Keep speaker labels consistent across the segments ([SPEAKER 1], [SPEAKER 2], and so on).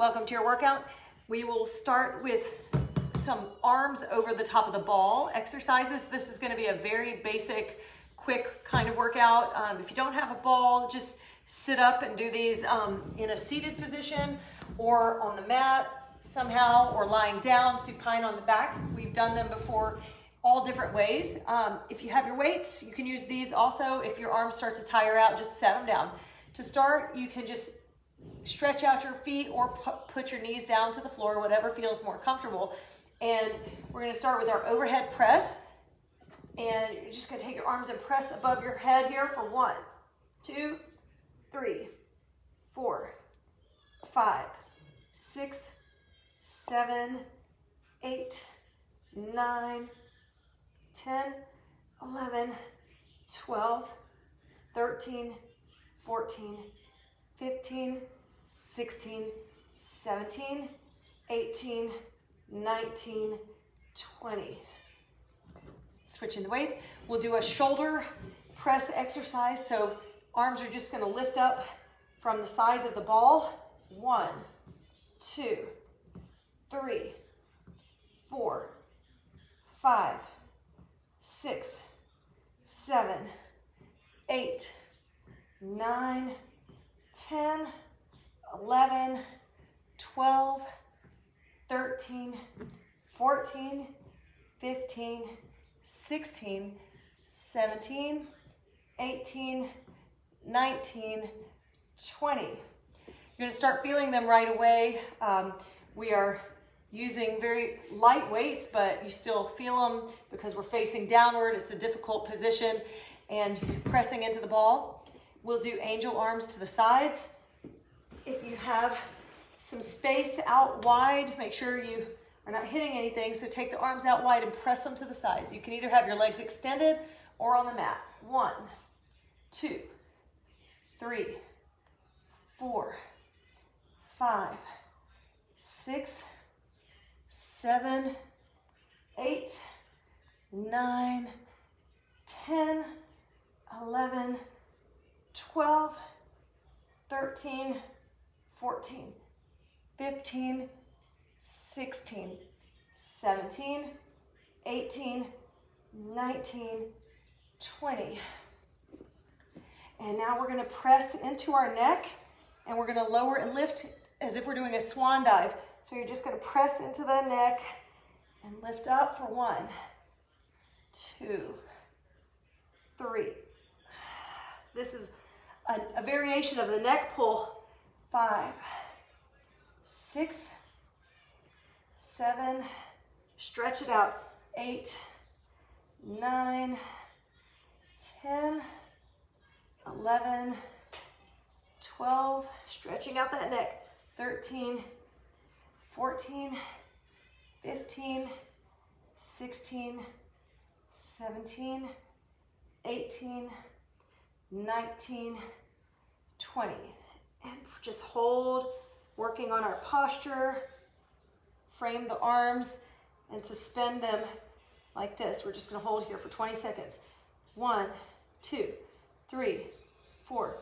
[SPEAKER 1] Welcome to your workout. We will start with some arms over the top of the ball exercises. This is gonna be a very basic, quick kind of workout. Um, if you don't have a ball, just sit up and do these um, in a seated position or on the mat somehow, or lying down, supine on the back. We've done them before all different ways. Um, if you have your weights, you can use these also. If your arms start to tire out, just set them down. To start, you can just stretch out your feet or put your knees down to the floor, whatever feels more comfortable. And we're gonna start with our overhead press. And you're just gonna take your arms and press above your head here for one, two, three, four, five, six, seven, eight, nine, 10, 11, 12, 13, 14, 15, 16, 17, 18, 19, 20. Switching the weights. We'll do a shoulder press exercise. So arms are just gonna lift up from the sides of the ball. One, two, three, four, five, six, seven, eight, nine, ten. 11, 12, 13, 14, 15, 16, 17, 18, 19, 20. You're gonna start feeling them right away. Um, we are using very light weights, but you still feel them because we're facing downward. It's a difficult position and pressing into the ball. We'll do angel arms to the sides. If you have some space out wide, make sure you are not hitting anything. So take the arms out wide and press them to the sides. You can either have your legs extended or on the mat. One, two, three, four, five, six, seven, eight, nine, 10, 11, 12, 13, 14, 15, 16, 17, 18, 19, 20. And now we're gonna press into our neck and we're gonna lower and lift as if we're doing a swan dive. So you're just gonna press into the neck and lift up for one, two, three. This is a, a variation of the neck pull five, six, seven, stretch it out, eight, nine, ten, eleven, twelve, stretching out that neck, thirteen, fourteen, fifteen, sixteen, seventeen, eighteen, nineteen, twenty and just hold, working on our posture, frame the arms and suspend them like this. We're just gonna hold here for 20 seconds. One, two, three, four,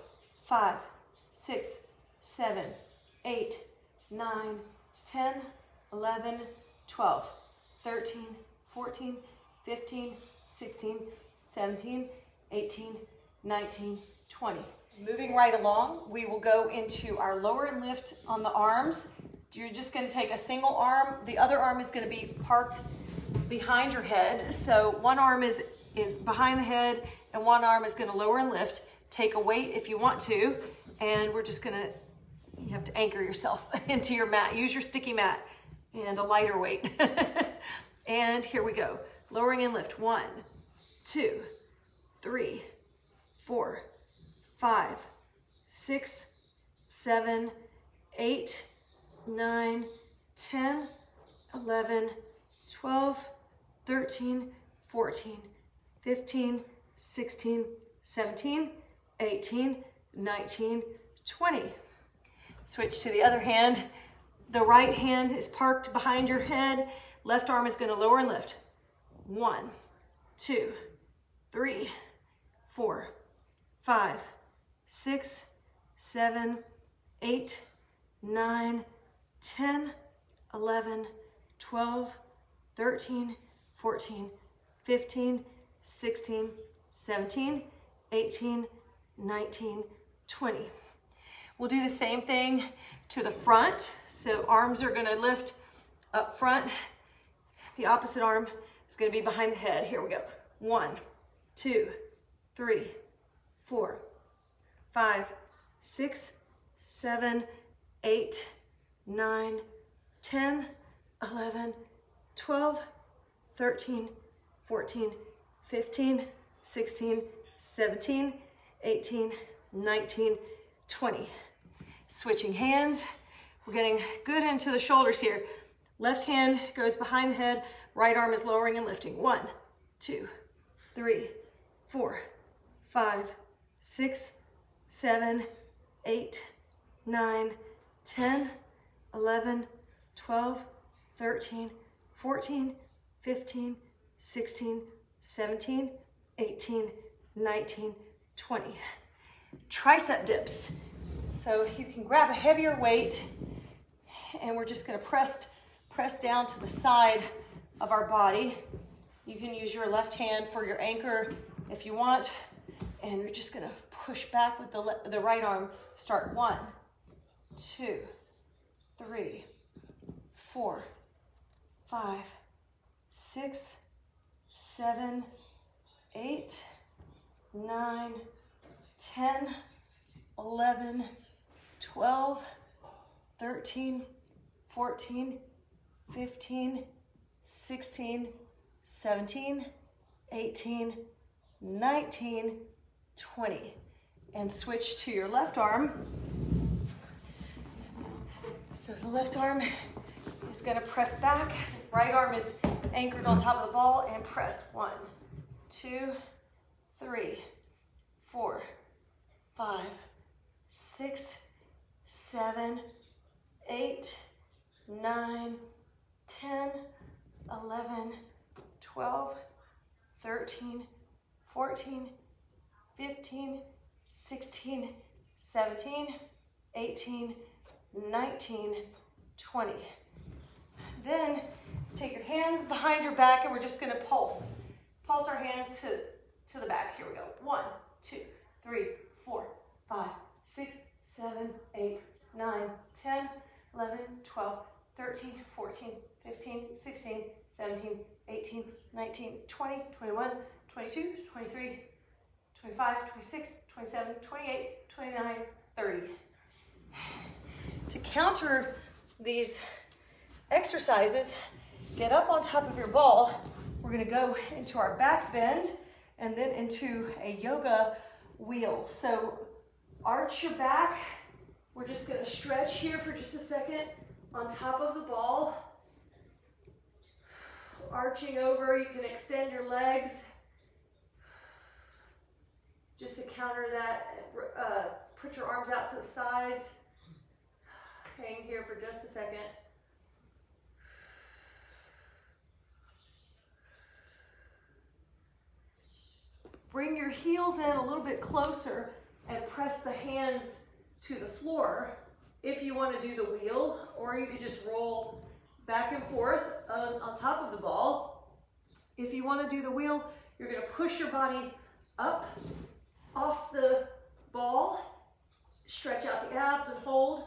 [SPEAKER 1] five, six, seven, eight, nine, 10, 11, 12, 13, 14, 15, 16, 17, 18, 19, 20. Moving right along, we will go into our lower lift on the arms. You're just gonna take a single arm. The other arm is gonna be parked behind your head. So one arm is, is behind the head and one arm is gonna lower and lift. Take a weight if you want to, and we're just gonna, you have to anchor yourself into your mat. Use your sticky mat and a lighter weight. and here we go. Lowering and lift, one, two, three, four, five, six, seven, eight, nine, 10, 11, 12, 13, 14, 15, 16, 17, 18, 19, 20. Switch to the other hand. The right hand is parked behind your head. Left arm is gonna lower and lift. One, two, three, four, five, six, seven, eight, nine, 10, 11, 12, 13, 14, 15, 16, 17, 18, 19, 20. We'll do the same thing to the front. So arms are gonna lift up front. The opposite arm is gonna be behind the head. Here we go. One, two, three, four, five, six, seven, eight, nine, 10, 11, 12, 13, 14, 15, 16, 17, 18, 19, 20. Switching hands. We're getting good into the shoulders here. Left hand goes behind the head, right arm is lowering and lifting. One, two, three, four, five, six, seven, eight, nine, 10, 11, 12, 13, 14, 15, 16, 17, 18, 19, 20. Tricep dips. So you can grab a heavier weight and we're just gonna press, press down to the side of our body. You can use your left hand for your anchor if you want, and you're just gonna push back with the, the right arm. Start one, two, three, four, five, six, seven, eight, nine, 10, 11, 12, 13, 14, 15, 16, 17, 18, 19, 20 and switch to your left arm. So the left arm is gonna press back, right arm is anchored on top of the ball and press one, two, three, four, five, six, seven, eight, nine, 10, 11, 12, 13, 14, 15, 16, 17, 18, 19, 20. Then take your hands behind your back and we're just gonna pulse. Pulse our hands to, to the back. Here we go. One, two, three, four, five, six, seven, eight, nine, 10, 11, 12, 13, 14, 15, 16, 17, 18, 19, 20, 21, 22, 23, 25, 26, 27, 28, 29, 30. To counter these exercises, get up on top of your ball. We're gonna go into our back bend and then into a yoga wheel. So arch your back. We're just gonna stretch here for just a second on top of the ball. Arching over, you can extend your legs just to counter that, uh, put your arms out to the sides. Hang here for just a second. Bring your heels in a little bit closer and press the hands to the floor. If you want to do the wheel, or you could just roll back and forth on, on top of the ball. If you want to do the wheel, you're going to push your body up off the ball. Stretch out the abs and hold.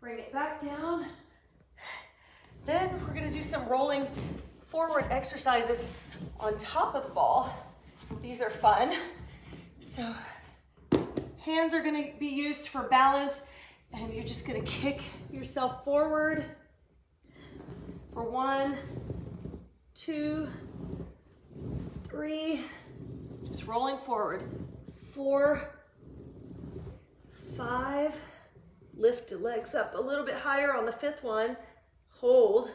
[SPEAKER 1] Bring it back down. Then we're gonna do some rolling forward exercises on top of the ball. These are fun. So hands are gonna be used for balance and you're just gonna kick yourself forward for one, two, three, just rolling forward. Four, five, lift the legs up a little bit higher on the fifth one, hold,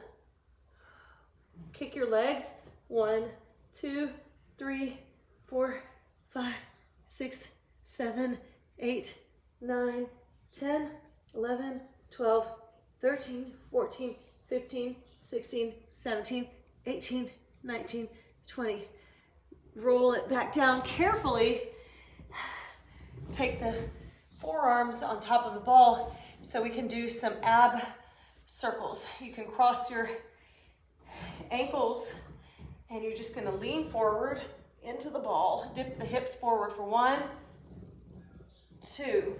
[SPEAKER 1] kick your legs, one, two, three, four, five, six, seven, eight, nine, ten. 11, 12, 13, 14, 15, 16, 17, 18, 19, 20. Roll it back down carefully. Take the forearms on top of the ball so we can do some ab circles. You can cross your ankles and you're just gonna lean forward into the ball, dip the hips forward for one, two,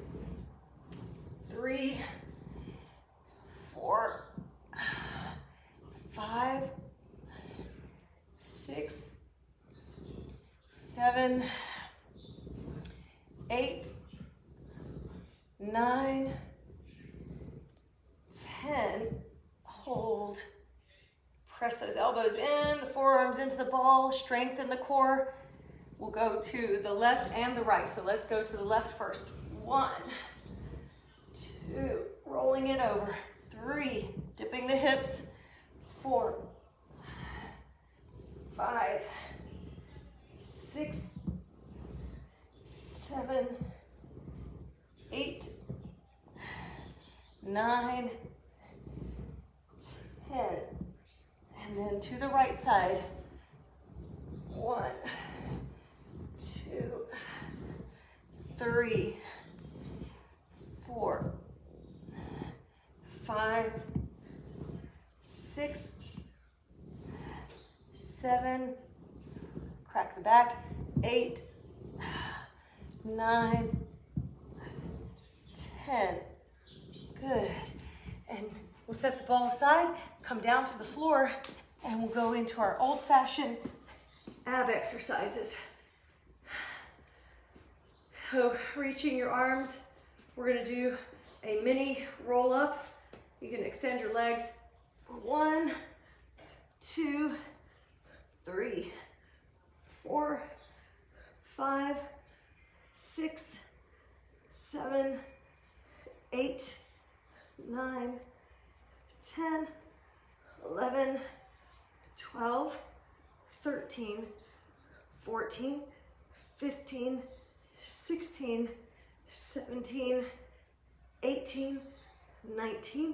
[SPEAKER 1] three, four, five, six, seven, eight, nine, ten. Hold. Press those elbows in, the forearms into the ball, strengthen the core. We'll go to the left and the right. So let's go to the left first. One, two, rolling it over, three, dipping the hips, four, five, six, seven, eight, nine, ten. And then to the right side, one, two, three, five, six, seven, crack the back, eight, nine, ten. Good. And we'll set the ball aside, come down to the floor, and we'll go into our old-fashioned ab exercises. So reaching your arms, we're gonna do a mini roll up you can extend your legs. One, two, three, four, five, six, seven, eight, nine, 10, 11, 12, 13, 14, 15, 16, 17, 18, 19,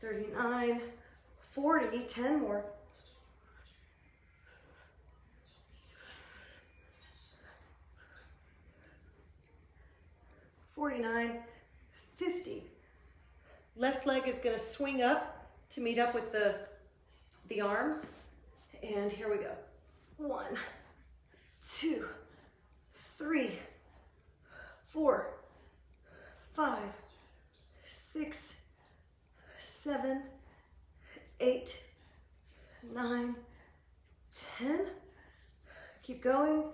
[SPEAKER 1] 39, 40, 10 more. Forty-nine, fifty. Left leg is going to swing up to meet up with the, the arms. And here we go. One, two, three, four, five, six, seven, eight, nine, ten. Keep going.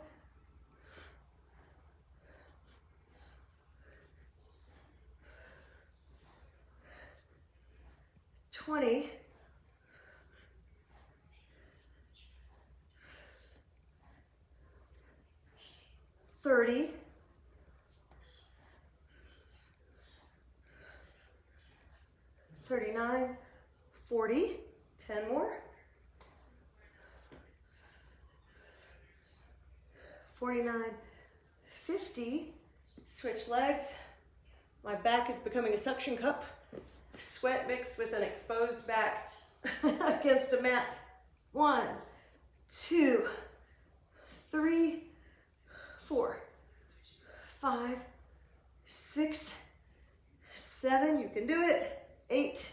[SPEAKER 1] Twenty. Thirty. 40, 10 more. 49, 50, switch legs. My back is becoming a suction cup. Sweat mixed with an exposed back against a mat. One, two, three, four, five, six, seven, you can do it, eight,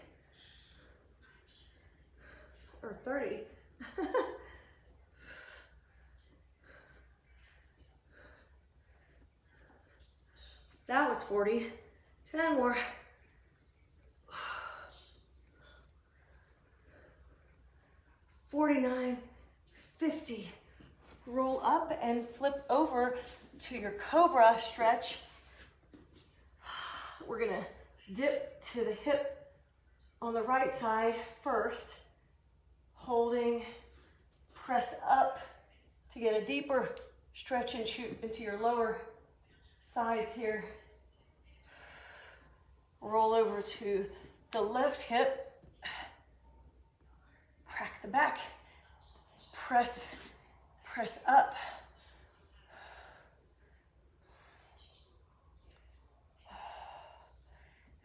[SPEAKER 1] or 30. that was 40. 10 more. Forty-nine, fifty. Roll up and flip over to your cobra stretch. We're gonna dip to the hip on the right side first holding, press up to get a deeper stretch and shoot into your lower sides here. Roll over to the left hip, crack the back, press, press up.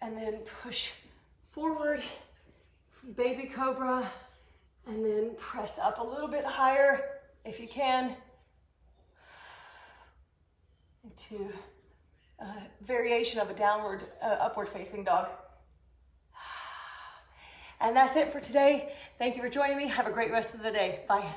[SPEAKER 1] And then push forward, baby cobra. And then press up a little bit higher if you can. Into a variation of a downward, uh, upward facing dog. And that's it for today. Thank you for joining me. Have a great rest of the day. Bye.